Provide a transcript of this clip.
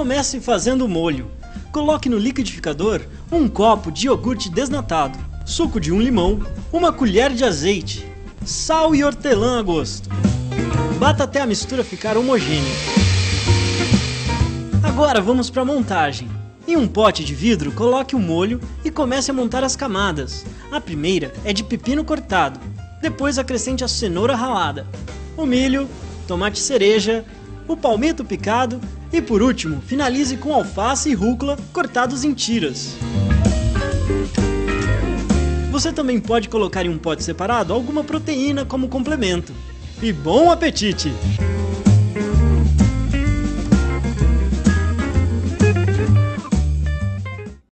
Comece fazendo o molho. Coloque no liquidificador um copo de iogurte desnatado, suco de um limão, uma colher de azeite, sal e hortelã a gosto. Bata até a mistura ficar homogênea. Agora vamos para a montagem. Em um pote de vidro, coloque o molho e comece a montar as camadas. A primeira é de pepino cortado, depois acrescente a cenoura ralada, o milho, tomate cereja, o palmito picado e por último, finalize com alface e rúcula cortados em tiras. Você também pode colocar em um pote separado alguma proteína como complemento. E bom apetite!